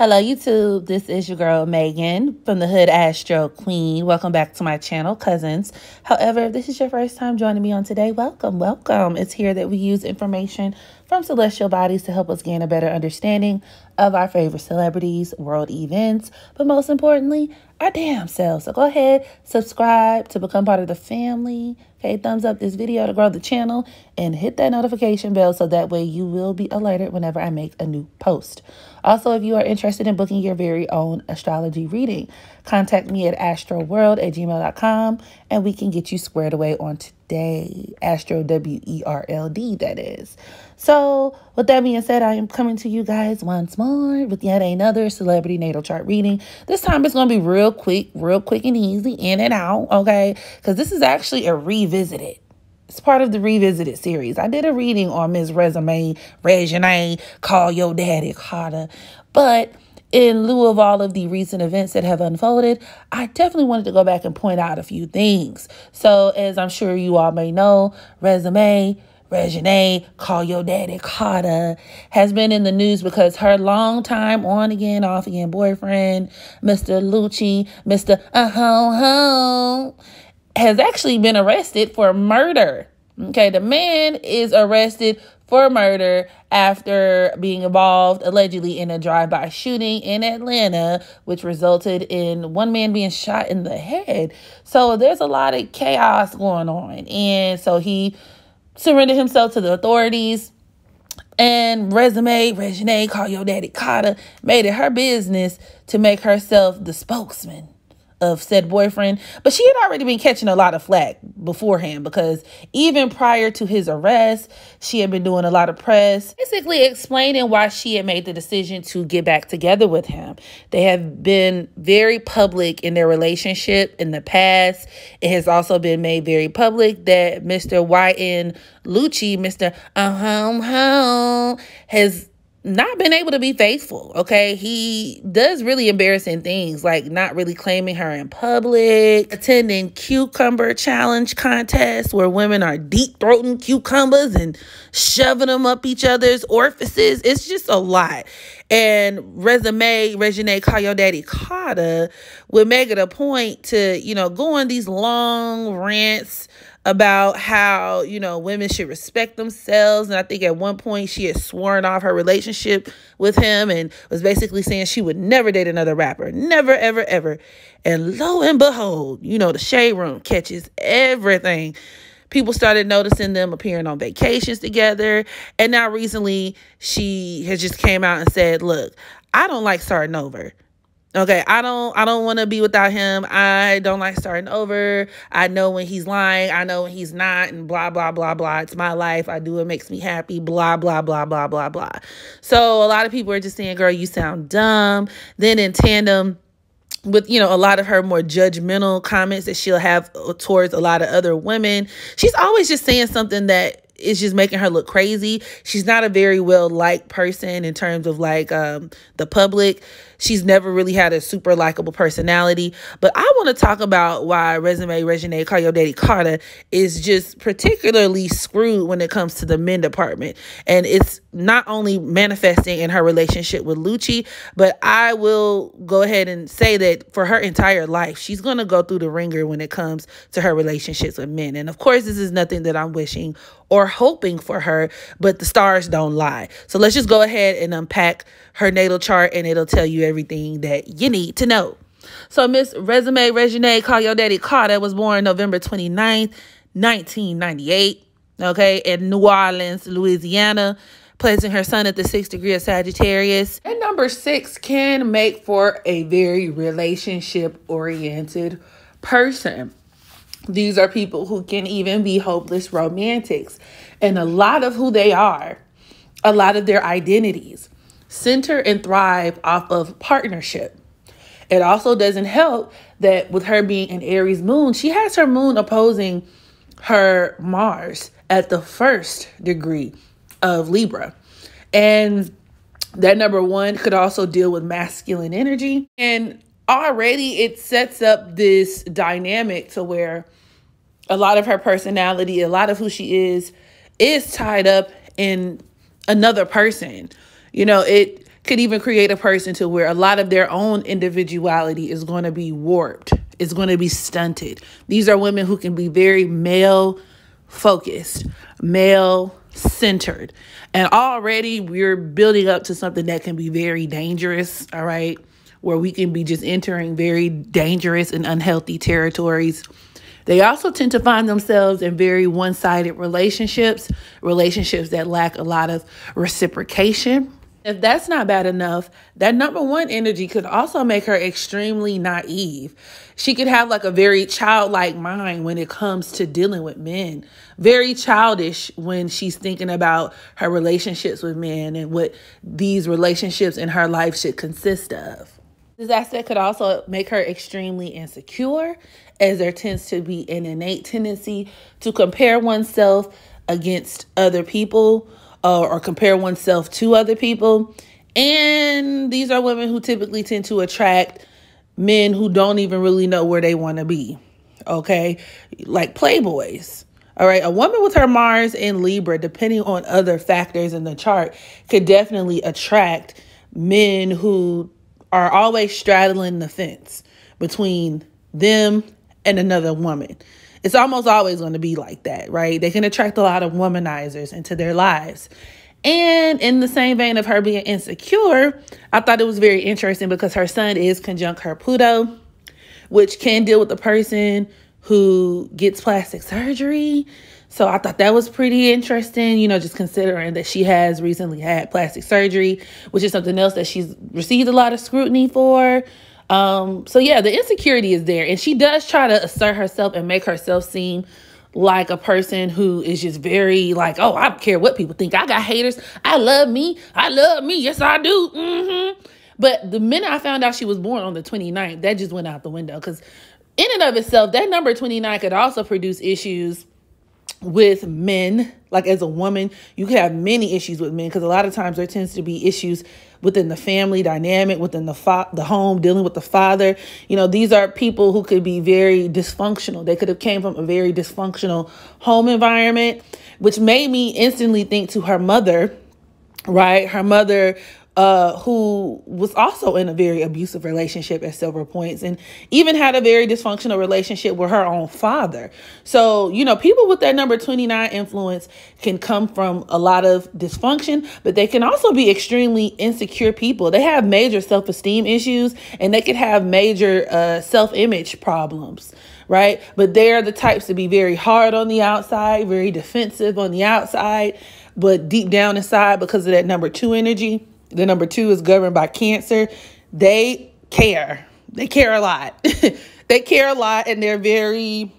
Hello, YouTube. This is your girl Megan from the Hood Astro Queen. Welcome back to my channel, Cousins. However, if this is your first time joining me on today, welcome, welcome. It's here that we use information from celestial bodies to help us gain a better understanding of our favorite celebrities, world events, but most importantly, our damn selves. So go ahead, subscribe to become part of the family. Okay, thumbs up this video to grow the channel and hit that notification bell so that way you will be alerted whenever I make a new post. Also, if you are interested in booking your very own astrology reading, contact me at astrowerld at gmail.com and we can get you squared away on today. Astro W E R L D, that is. So, with that being said, I am coming to you guys once more with yet another celebrity natal chart reading. This time it's going to be real quick, real quick and easy, in and out, okay? Because this is actually a revisited. It's part of the revisited series. I did a reading on Miss Resume, Reginae, Call Your Daddy Carter, but in lieu of all of the recent events that have unfolded, I definitely wanted to go back and point out a few things. So, as I'm sure you all may know, Resume, Reginae, call your daddy Carter, has been in the news because her longtime on again, off again boyfriend, Mr. Lucci, Mr. Uh ho ho, has actually been arrested for murder. Okay, the man is arrested for murder after being involved allegedly in a drive-by shooting in Atlanta, which resulted in one man being shot in the head. So there's a lot of chaos going on. And so he surrendered himself to the authorities. And resume, Reginae, call your daddy Carter, made it her business to make herself the spokesman of said boyfriend, but she had already been catching a lot of flack beforehand because even prior to his arrest, she had been doing a lot of press, basically explaining why she had made the decision to get back together with him. They have been very public in their relationship in the past. It has also been made very public that Mr. Y.F.N. Lucci, Mr. Uh-huh, has not been able to be faithful. Okay. He does really embarrassing things like not really claiming her in public, attending cucumber challenge contests where women are deep throating cucumbers and shoving them up each other's orifices. It's just a lot. And resume, Reginae, call your daddy Carter would make it a point to, you know, go on these long rants about how, you know, women should respect themselves. And I think at one point she had sworn off her relationship with him and was basically saying she would never date another rapper. Never, ever, ever. And lo and behold, you know, the shade room catches everything. People started noticing them appearing on vacations together. And now recently she has just came out and said, look, I don't like starting over. Okay, I don't I don't want to be without him. I don't like starting over. I know when he's lying, I know when he's not and blah blah blah blah. It's my life. I do what makes me happy, blah blah blah blah blah blah. So a lot of people are just saying, "Girl, you sound dumb." Then in tandem with you know a lot of her more judgmental comments that she'll have towards a lot of other women, she's always just saying something that is just making her look crazy. She's not a very well liked person in terms of like um, the public. She's never really had a super likable personality. But I want to talk about why Resume Reginae Call Your Daddy Carter is just particularly screwed when it comes to the men department. And it's not only manifesting in her relationship with Lucci, but I will go ahead and say that for her entire life, she's going to go through the ringer when it comes to her relationships with men. And of course, this is nothing that I'm wishing or hoping for her, but the stars don't lie. So let's just go ahead and unpack her natal chart and it'll tell you everything that you need to know. So Miss Resume Reginae Call Your Daddy Carter was born November 29th, 1998, okay, in New Orleans, Louisiana, placing her Sun at the sixth degree of Sagittarius. And number six can make for a very relationship oriented person. These are people who can even be hopeless romantics. And a lot of who they are, a lot of their identities, center and thrive off of partnership. It also doesn't help that with her being an Aries moon, she has her moon opposing her Mars at the first degree of Libra. And that number one could also deal with masculine energy. And already it sets up this dynamic to where a lot of her personality, a lot of who she is, is tied up in another person. You know, it could even create a person to where a lot of their own individuality is going to be warped, is going to be stunted. These are women who can be very male focused, male centered. And already we're building up to something that can be very dangerous, all right? Where we can be just entering very dangerous and unhealthy territories. They also tend to find themselves in very one sided relationships, relationships that lack a lot of reciprocation. If that's not bad enough, that number one energy could also make her extremely naive. She could have like a very childlike mind when it comes to dealing with men, very childish when she's thinking about her relationships with men and what these relationships in her life should consist of. This aspect could also make her extremely insecure, as there tends to be an innate tendency to compare oneself against other people uh, or compare oneself to other people. And these are women who typically tend to attract men who don't even really know where they want to be. Okay. Like playboys. All right. A woman with her Mars in Libra, depending on other factors in the chart, could definitely attract men who are always straddling the fence between them and another woman. It's almost always going to be like that, right? They can attract a lot of womanizers into their lives. And in the same vein of her being insecure, I thought it was very interesting because her Sun is conjunct her Pluto, which can deal with the person who gets plastic surgery. So I thought that was pretty interesting, you know, just considering that she has recently had plastic surgery, which is something else that she's received a lot of scrutiny for. Um, so yeah, the insecurity is there, and she does try to assert herself and make herself seem like a person who is just very like, oh, I don't care what people think. I got haters. I love me. I love me. Yes, I do. Mm-hmm. But the minute I found out she was born on the 29th, that just went out the window because in and of itself, that number 29 could also produce issues with men like as a woman you could have many issues with men because a lot of times there tends to be issues within the family dynamic within the fa- the home dealing with the father. You know these are people who could be very dysfunctional. They could have came from a very dysfunctional home environment which made me instantly think to her mother right? Her mother uh, who was also in a very abusive relationship at several points and even had a very dysfunctional relationship with her own father. So, you know, people with that number 29 influence can come from a lot of dysfunction, but they can also be extremely insecure people. They have major self esteem issues and they could have major uh, self image problems right? But they're the types to be very hard on the outside, very defensive on the outside, but deep down inside, because of that number two energy, the number two is governed by Cancer. They care. They care a lot. they care a lot and they're very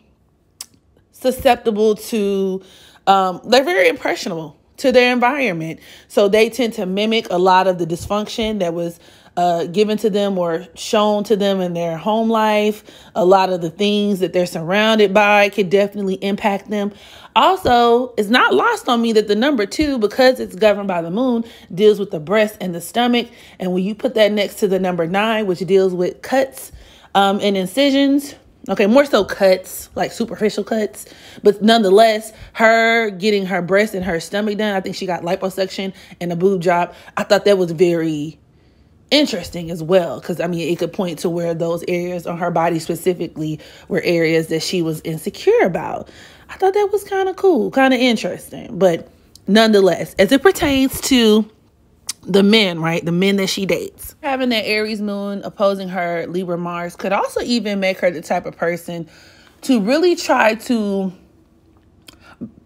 susceptible to, um, they're very impressionable to their environment. So they tend to mimic a lot of the dysfunction that was uh, given to them or shown to them in their home life. A lot of the things that they're surrounded by could definitely impact them. Also, it's not lost on me that the number two, because it's governed by the moon, deals with the breast and the stomach. And when you put that next to the number nine, which deals with cuts um, and incisions, okay, more so cuts, like superficial cuts, but nonetheless, her getting her breast and her stomach done, I think she got liposuction and a boob job. I thought that was very interesting as well because i mean it could point to where those areas on her body specifically were areas that she was insecure about. I thought that was kind of cool kind of interesting but nonetheless as it pertains to the men right the men that she dates. Having that aries moon opposing her libra mars could also even make her the type of person to really try to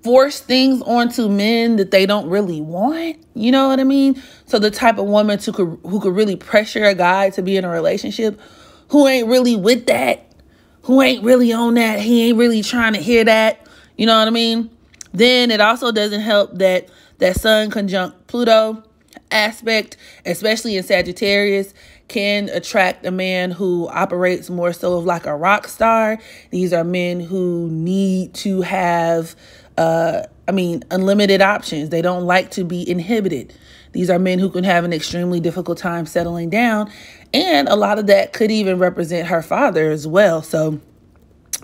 force things onto men that they don't really want. You know what I mean? So the type of woman to who could really pressure a guy to be in a relationship who ain't really with that, who ain't really on that, he ain't really trying to hear that. You know what I mean? Then it also doesn't help that that Sun conjunct Pluto aspect, especially in Sagittarius, can attract a man who operates more so of like a rock star. These are men who need to have uh, I mean, unlimited options. They don't like to be inhibited. These are men who can have an extremely difficult time settling down. And a lot of that could even represent her father as well. So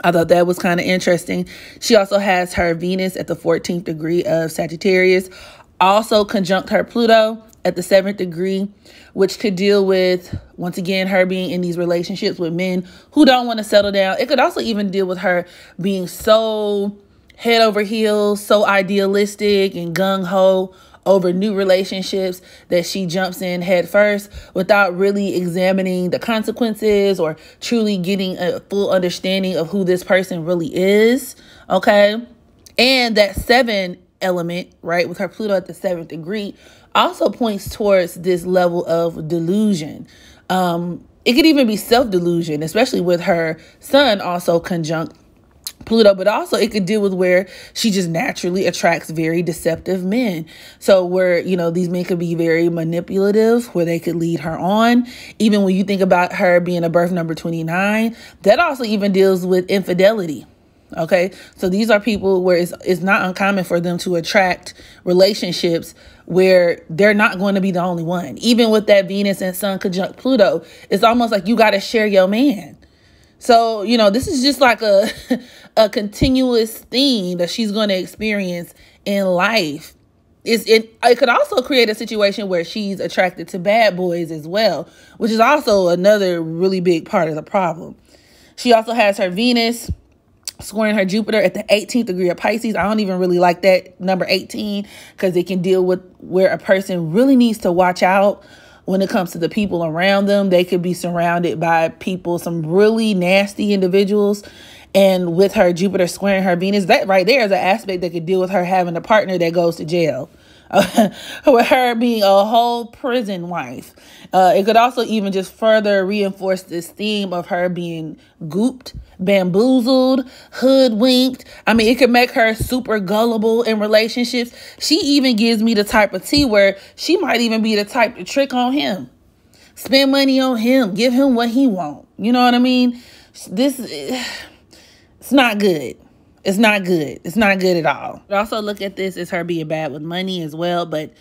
I thought that was kind of interesting. She also has her Venus at the 14th degree of Sagittarius, also conjunct her Pluto at the seventh degree, which could deal with, once again, her being in these relationships with men who don't want to settle down. It could also even deal with her being so head over heels, so idealistic and gung ho over new relationships that she jumps in head first without really examining the consequences or truly getting a full understanding of who this person really is. Okay. And that seven element, right, with her Pluto at the seventh degree, also points towards this level of delusion. Um, it could even be self delusion, especially with her Sun also conjunct Pluto, but also it could deal with where she just naturally attracts very deceptive men. So, where, you know, these men could be very manipulative, where they could lead her on. Even when you think about her being a birth number 29, that also even deals with infidelity. Okay. So these are people where it's, it's not uncommon for them to attract relationships where they're not going to be the only one. Even with that Venus and Sun conjunct Pluto, it's almost like you got to share your man. So, you know, this is just like a, a continuous theme that she's going to experience in life. It's, it, it could also create a situation where she's attracted to bad boys as well, which is also another really big part of the problem. She also has her Venus squaring her Jupiter at the 18th degree of Pisces. I don't even really like that number 18 because it can deal with where a person really needs to watch out when it comes to the people around them. They could be surrounded by people, some really nasty individuals. And with her Jupiter squaring her Venus, that right there is an aspect that could deal with her having a partner that goes to jail. With her being a whole prison wife. Uh, it could also even just further reinforce this theme of her being gooped, bamboozled, hoodwinked. I mean, it could make her super gullible in relationships. She even gives me the type of tea where she might even be the type to trick on him. Spend money on him, give him what he want. You know what I mean? This it's not good. It's not good. It's not good at all. But also look at this as her being bad with money as well. But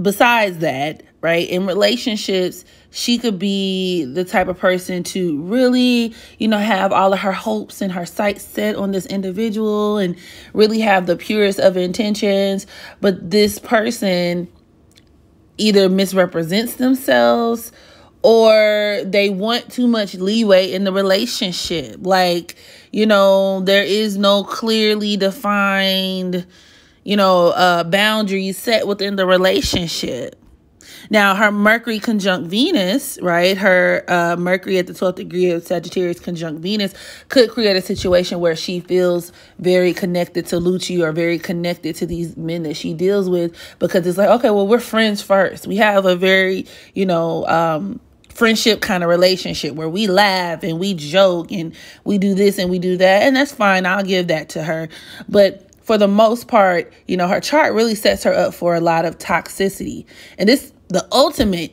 besides that, right, in relationships, she could be the type of person to really, you know, have all of her hopes and her sights set on this individual and really have the purest of intentions. But this person either misrepresents themselves or they want too much leeway in the relationship. Like, you know, there is no clearly defined, you know, uh, boundaries set within the relationship. Now, her Mercury conjunct Venus, right? Her uh, Mercury at the 12th degree of Sagittarius conjunct Venus could create a situation where she feels very connected to Lucci or very connected to these men that she deals with because it's like, okay, well, we're friends first. We have a very, you know, um, friendship kind of relationship where we laugh and we joke and we do this and we do that. And that's fine. I'll give that to her. But for the most part, you know, her chart really sets her up for a lot of toxicity. And this, the ultimate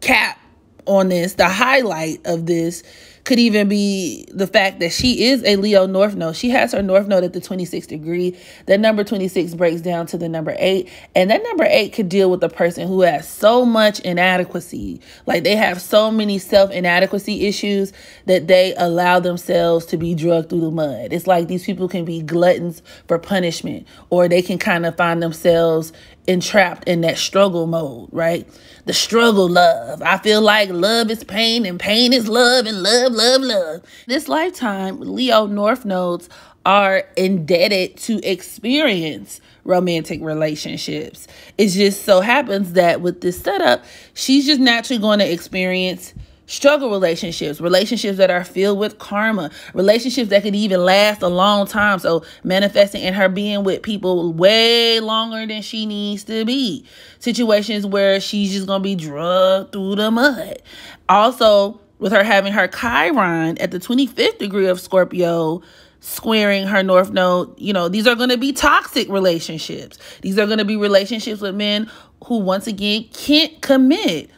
cap on this, the highlight of this could even be the fact that she is a Leo North Node. She has her North Node at the 26th degree. That number 26 breaks down to the number eight. And that number eight could deal with a person who has so much inadequacy. Like they have so many self inadequacy issues that they allow themselves to be drugged through the mud. It's like these people can be gluttons for punishment, or they can kind of find themselves entrapped in that struggle mode, right? The struggle love. I feel like love is pain and pain is love and love, love, love. This lifetime, Leo North nodes are indebted to experience romantic relationships. It just so happens that with this setup, she's just naturally going to experience struggle relationships, relationships that are filled with karma, relationships that could even last a long time. So manifesting in her being with people way longer than she needs to be. Situations where she's just going to be drugged through the mud. Also, with her having her Chiron at the 25th degree of Scorpio, squaring her north node you know these are going to be toxic relationships these are going to be relationships with men who once again can't commit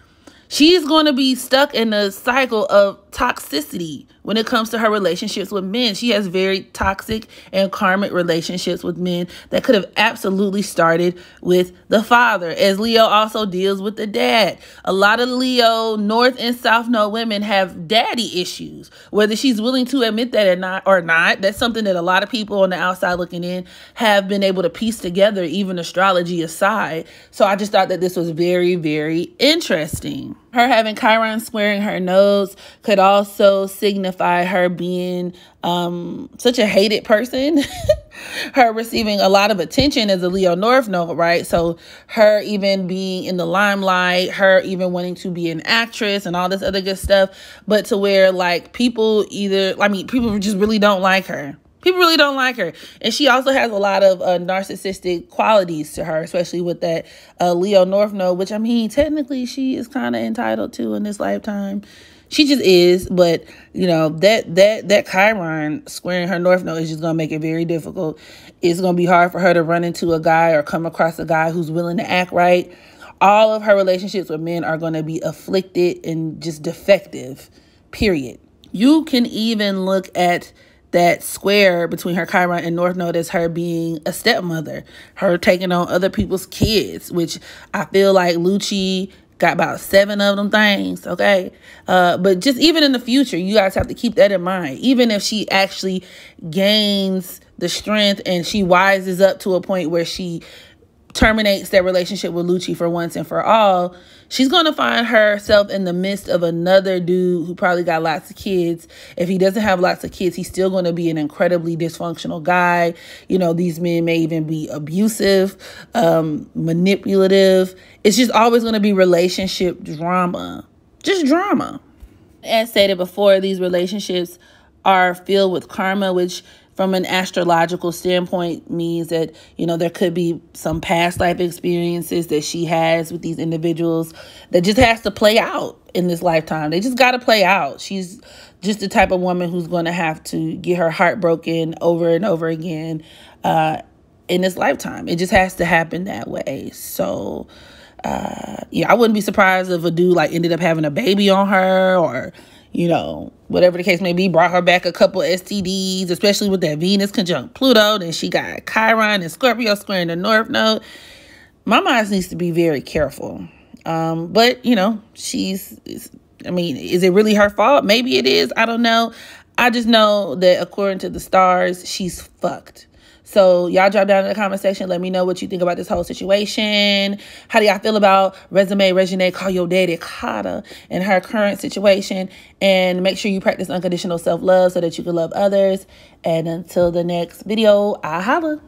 she's going to be stuck in a cycle of toxicity when it comes to her relationships with men. She has very toxic and karmic relationships with men that could have absolutely started with the father, as Leo also deals with the dad. A lot of Leo North and South Node women have daddy issues, whether she's willing to admit that or not. Or not, that's something that a lot of people on the outside looking in have been able to piece together, even astrology aside. So I just thought that this was very, very interesting. Her having Chiron squaring her nose could also signify her being um, such a hated person. her receiving a lot of attention as a Leo North node, right? So her even being in the limelight, her even wanting to be an actress and all this other good stuff, but to where like people either, I mean, people just really don't like her. People really don't like her. And she also has a lot of uh, narcissistic qualities to her, especially with that uh, Leo North node, which I mean, technically she is kind of entitled to in this lifetime. She just is, but you know that that that Chiron squaring her North node is just gonna make it very difficult. It's gonna be hard for her to run into a guy or come across a guy who's willing to act right. All of her relationships with men are gonna be afflicted and just defective. Period. You can even look at that square between her Chiron and North Node as her being a stepmother, her taking on other people's kids, which I feel like Lucci got about seven of them things, okay? Uh, but just even in the future, you guys have to keep that in mind. Even if she actually gains the strength and she wises up to a point where she terminates that relationship with Lucci for once and for all, she's going to find herself in the midst of another dude who probably got lots of kids. If he doesn't have lots of kids, he's still going to be an incredibly dysfunctional guy. You know, these men may even be abusive, um, manipulative. It's just always going to be relationship drama, just drama. As stated before, these relationships are filled with karma, which from an astrological standpoint means that you know there could be some past life experiences that she has with these individuals that just has to play out in this lifetime. They just got to play out. She's just the type of woman who's going to have to get her heart broken over and over again uh, in this lifetime. It just has to happen that way. So uh, yeah i wouldn't be surprised if a dude like ended up having a baby on her or you know, whatever the case may be, brought her back a couple STDs, especially with that Venus conjunct Pluto. Then she got Chiron and Scorpio squaring the North Node. My mind needs to be very careful. Um, but, you know, she's, I mean, is it really her fault? Maybe it is. I don't know. I just know that according to the stars, she's fucked. So y'all drop down in the comment section. Let me know what you think about this whole situation. How do y'all feel about resume Reginae call your daddy Carter and her current situation? And make sure you practice unconditional self-love so that you can love others. And until the next video, I holla.